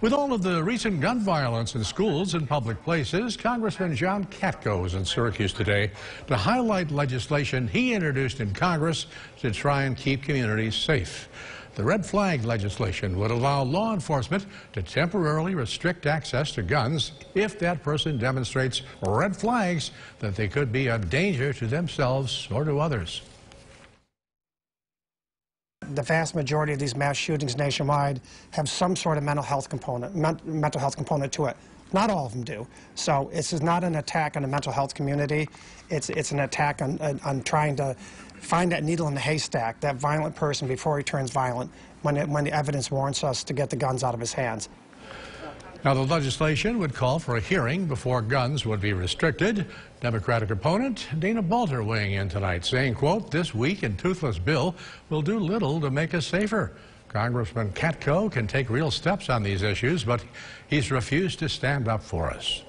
With all of the recent gun violence in schools and public places, Congressman John Katko is in Syracuse today to highlight legislation he introduced in Congress to try and keep communities safe. The red flag legislation would allow law enforcement to temporarily restrict access to guns if that person demonstrates red flags that they could be a danger to themselves or to others the vast majority of these mass shootings nationwide have some sort of mental health component, mental health component to it. Not all of them do. So this is not an attack on the mental health community. It's, it's an attack on, on, on trying to find that needle in the haystack, that violent person before he turns violent, when, it, when the evidence warrants us to get the guns out of his hands. Now, the legislation would call for a hearing before guns would be restricted. Democratic opponent Dana Balter weighing in tonight, saying, quote, this weak and toothless bill will do little to make us safer. Congressman Katko can take real steps on these issues, but he's refused to stand up for us.